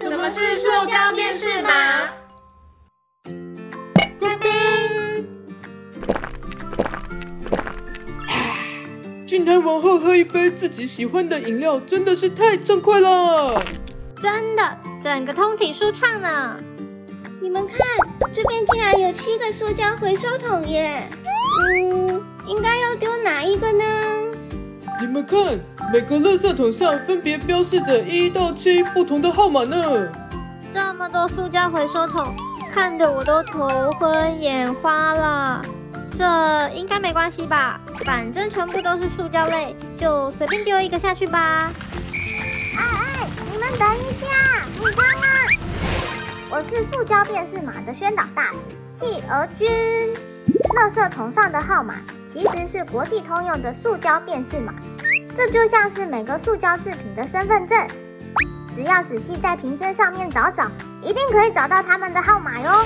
什么是塑胶面试码？干杯！进摊完后喝一杯自己喜欢的饮料，真的是太畅快了。真的，整个通体舒畅呢。你们看，这边竟然有七个塑胶回收桶耶！嗯，应该要丢哪一个呢？你们看，每个垃圾桶上分别标示着一到七不同的号码呢。这么多塑胶回收桶，看得我都头昏眼花了。这应该没关系吧？反正全部都是塑胶类，就随便丢一个下去吧。哎哎，你们等一下，你看啊，我是塑胶辨识码的宣导大使企鹅君。垃圾桶上的号码其实是国际通用的塑胶辨识码，这就像是每个塑胶制品的身份证。只要仔细在瓶身上面找找，一定可以找到它们的号码哟。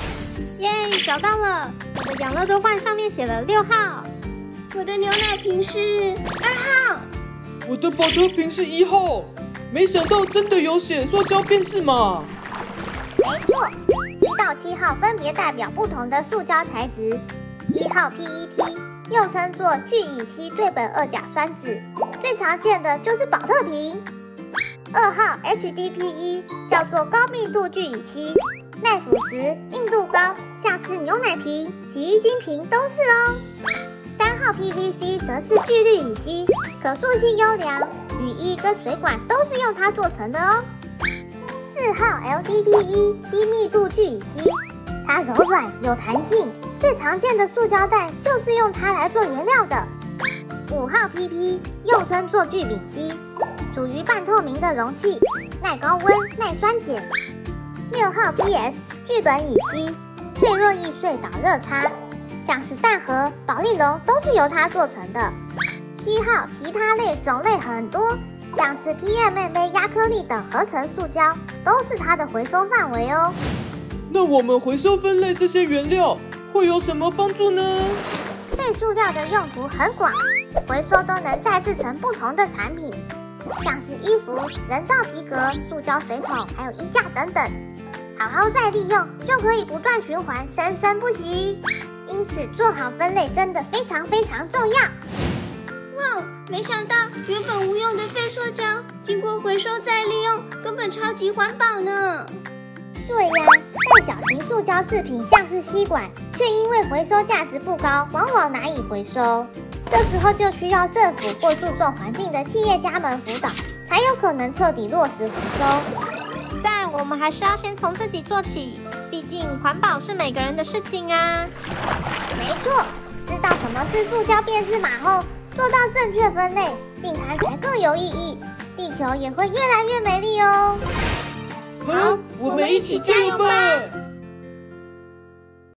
耶，找到了！我的养乐多罐上面写了六号，我的牛奶瓶是二号，我的保特瓶是一号。没想到真的有写塑胶辨识码。没错，一到七号分别代表不同的塑胶材质。一号 PET，又称作聚乙烯对苯二甲酸酯，最常见的就是保特瓶。二号 HDPE，叫做高密度聚乙烯，耐腐蚀，硬度高，像是牛奶瓶、洗衣精瓶都是哦。三号 PVC 则是聚氯乙烯，可塑性优良，雨衣跟水管都是用它做成的哦。四号 LDPE，低密度聚乙烯，它柔软有弹性。最常见的塑胶袋就是用它来做原料的。五号 PP 又称作聚丙烯，属于半透明的容器，耐高温、耐酸碱。六号 PS 聚苯乙烯，脆弱易碎导热差，像是蛋盒、保丽龙都是由它做成的。七号其他类种类很多，像是 PMMA 亚克力等合成塑胶都是它的回收范围哦。那我们回收分类这些原料？会有什么帮助呢？废塑料的用途很广，回收都能再制成不同的产品，像是衣服、人造皮革、塑胶水桶，还有衣架等等。好好再利用，就可以不断循环，生生不息。因此，做好分类真的非常非常重要。哇，没想到原本无用的废塑胶，经过回收再利用，根本超级环保呢。对呀，但小型塑胶制品像是吸管，却因为回收价值不高，往往难以回收。这时候就需要政府或注重环境的企业家们辅导，才有可能彻底落实回收。但我们还是要先从自己做起，毕竟环保是每个人的事情啊。没错，知道什么是塑胶辨识码后，做到正确分类，净滩才更有意义，地球也会越来越美丽哦。好，我们一起加油吧！